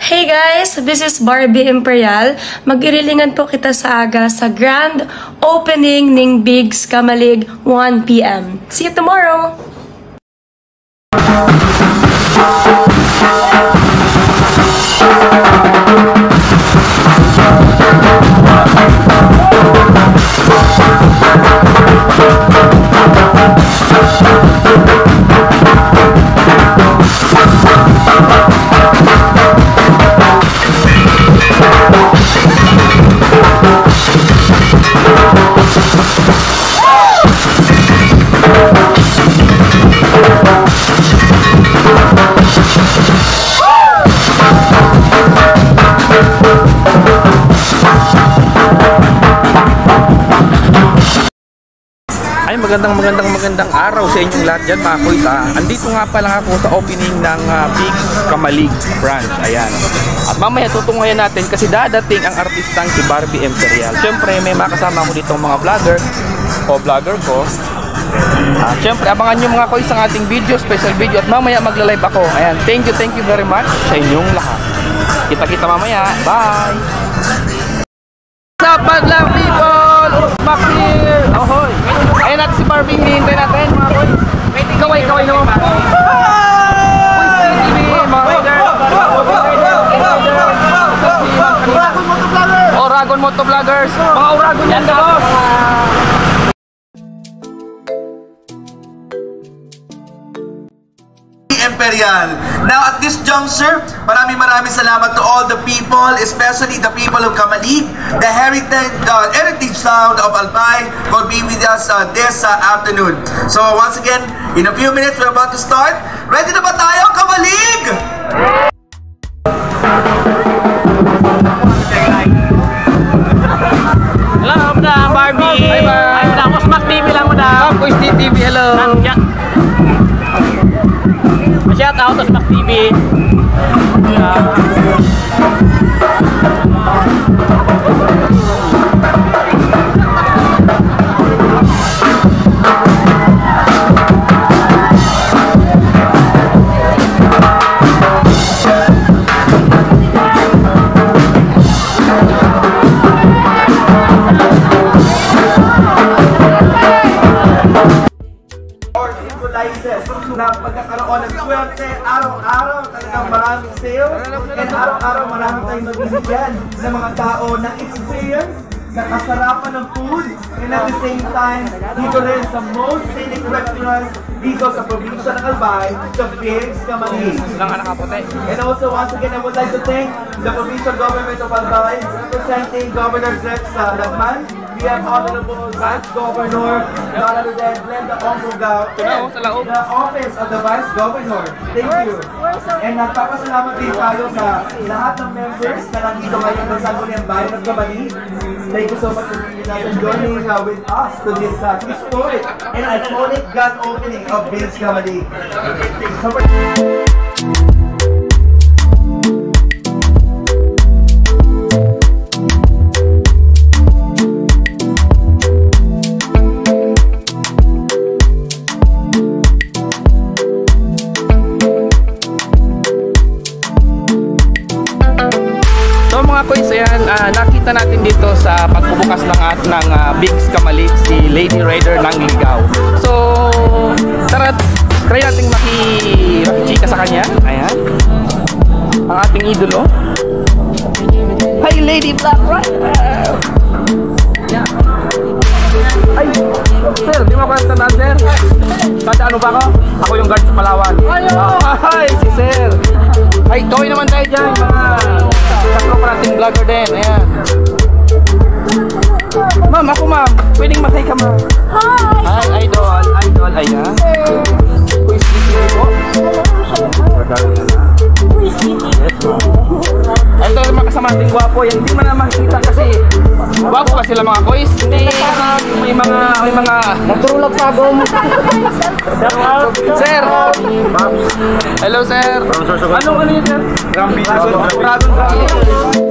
Hey guys, this is Barbie Imperial. Magirilingan po kita sa aga sa grand opening ng Bigs Kamalig 1pm. See you tomorrow! Magandang magandang magandang araw sa inyong lahat dyan mga kuita. Andito nga pa lang ako sa opening ng uh, Big Kamalig branch. Ayan. At mamaya tutunguhin natin kasi dadating ang artistang si Barbie Imperial. Siyempre, may makasama ko dito mga vlogger o vlogger ko. Ah, Siyempre, abangan nyo mga kuis ang ating video, special video. At mamaya magla-live ako. Ayan. Thank you, thank you very much sa inyong lahat. Kita-kita mamaya. Bye! What's up, people? Back here! Ahoy! Ayan natin si Barbie, hinihintay natin mga boy. Kaway, kaway naman. Oragon Motovloggers. Mga Oragon yan, boss. Imperial. Now at this juncture, maraming maraming salamat to all the people, especially the people of Kamalig, the heritage, uh, heritage sound of Albay for being with us uh, this uh, afternoon. So once again, in a few minutes, we're about to start. Ready na ba tayo, Kamalig? Hello, Madam Barbie. Bye, bye. Ay, Madam. Osmak TV lang, Madam. Boys TV, hello. Nandiyan. Shout out to Osmak TV. or swerte araw-araw talagang maraming sales and araw-araw marami tayong mabibigyan ng mga tao na experience sa kasarapan ng food and at the same time dito rin sa most scenic restaurant dito sa probinsya ng Albay sa Bigs Kamalig. Lang anak kapote. And also, once again, I would like to thank the provincial government of Albay representing Governor Rex Lagman. Have Honorable Vice Governor, than Glenda Hello, sa laog. the Office of the Vice Governor. Thank you. And nagpapasalamat din tayo sa lahat ng members na nandito ngayon sa Sangguniang Bayan ng Kamali. Thank you so much for being joining uh, with us to this uh, historic and iconic gun opening of Bills Kamali. So, So ah, nakita natin dito sa pagbubukas ng, at ng ah, Bigs Kamalig si Lady Raider ng Ligaw. So, tara, try natin maki, makichika sa kanya. Ayan. Ang ating idolo. Hi Lady Black Rider! Ay, sir, di mo ako tandaan, sir? Tanda ano ba ako? Ako yung guard sa Palawan. Ay, si sir. Ay, toy naman tayo dyan, mga tatlo pa nating vlogger din. Ayan. Ma'am, ako ma'am. Pwedeng matay ka ma'am. Hi! Hi, idol. Idol, ayan. Uy, sleepy po. Ito nating gwapo. Yan, hindi mo na makikita kasi gwapo pa sila mga. Hindi, may mga, may mga... Natulog sa agom. Sir! Hello, sir. Anong ano yun, sir? Dragon Dragon.